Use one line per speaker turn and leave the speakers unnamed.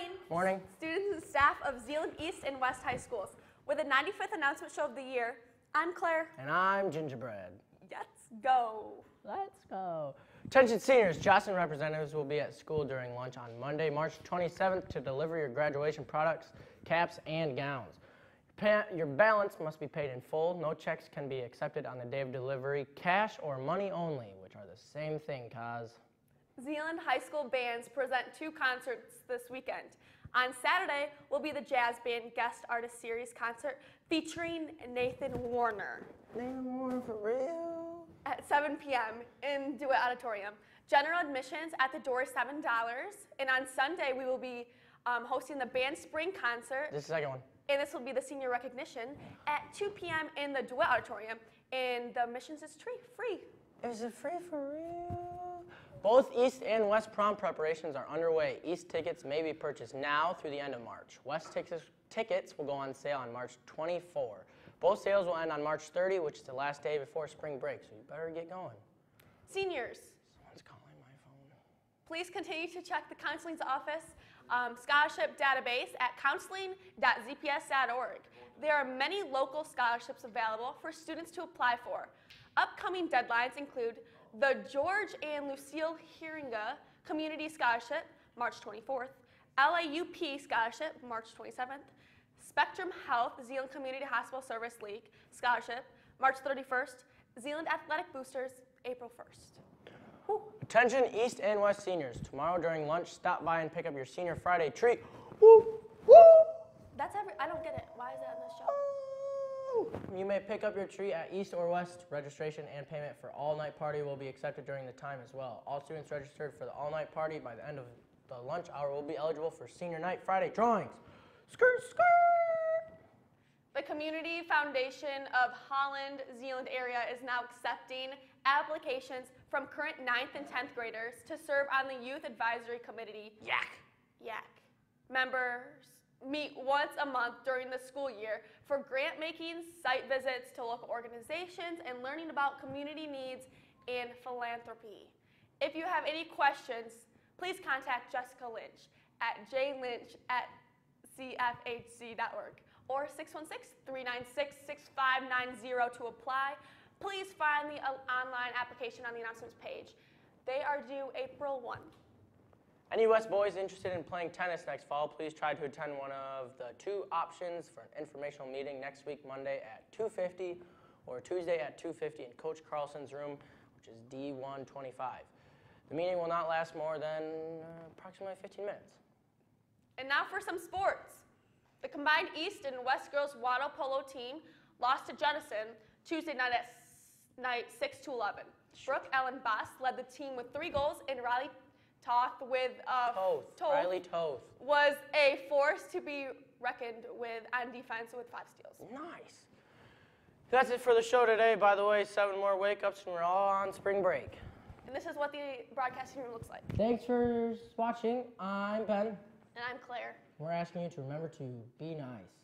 morning.
Morning.
Students and staff of Zeeland East and West High Schools. With the 95th announcement show of the year, I'm Claire.
And I'm Gingerbread.
Let's go.
Let's go. Attention seniors, Jostens representatives will be at school during lunch on Monday, March 27th to deliver your graduation products, caps, and gowns. Your balance must be paid in full. No checks can be accepted on the day of delivery. Cash or money only, which are the same thing, cause.
Zeeland High School bands present two concerts this weekend. On Saturday will be the Jazz Band Guest Artist Series concert featuring Nathan Warner Nathan Warner
for real?
at 7 p.m. in Dewitt Auditorium. General admissions at the door is $7. And on Sunday, we will be um, hosting the band spring concert.
This is the second one.
and this will be the senior recognition at 2 p.m. in the Dewitt Auditorium. And the admissions is free. Free.
Is it free for real? Both East and West prom preparations are underway. East tickets may be purchased now through the end of March. West tickets, tickets will go on sale on March 24. Both sales will end on March 30, which is the last day before spring break, so you better get going.
Seniors,
Someone's calling my phone.
please continue to check the counseling's office um, scholarship database at counseling.zps.org. There are many local scholarships available for students to apply for. Upcoming deadlines include the George and Lucille Heringa Community Scholarship, March 24th, LAUP Scholarship, March 27th, Spectrum Health Zeeland Community Hospital Service League Scholarship, March 31st, Zeeland Athletic Boosters, April 1st. Whew.
Attention East and West seniors. Tomorrow during lunch, stop by and pick up your Senior Friday treat. Woo! Woo!
That's every. I don't get it. Why is that on this show?
You may pick up your tree at East or West. Registration and payment for all-night party will be accepted during the time as well. All students registered for the all-night party by the end of the lunch hour will be eligible for senior night Friday drawings. Skirt, skirt.
The Community Foundation of Holland, Zeeland area is now accepting applications from current 9th and 10th graders to serve on the Youth Advisory Committee,
Yak.
YAC. Members meet once a month during the school year for grant making, site visits to local organizations, and learning about community needs and philanthropy. If you have any questions, please contact Jessica Lynch at jlynch at cfhc.org or 616-396-6590 to apply. Please find the uh, online application on the announcements page. They are due April 1.
Any West boys interested in playing tennis next fall, please try to attend one of the two options for an informational meeting next week, Monday at 2:50 or Tuesday at 2:50 in Coach Carlson's room, which is D125. The meeting will not last more than uh, approximately 15 minutes.
And now for some sports. The combined East and West girls water polo team lost to Jenison Tuesday night at night 6 to 11. Brooke Ellen Boss led the team with three goals, and Riley Toth with uh,
Toth,
Toth
Riley Toth.
was a force to be reckoned with on defense with five steals.
Nice. That's it for the show today. By the way, seven more wake ups and we're all on spring break.
And this is what the broadcasting room looks like.
Thanks for watching. I'm Ben.
And I'm Claire.
We're asking you to remember to be nice.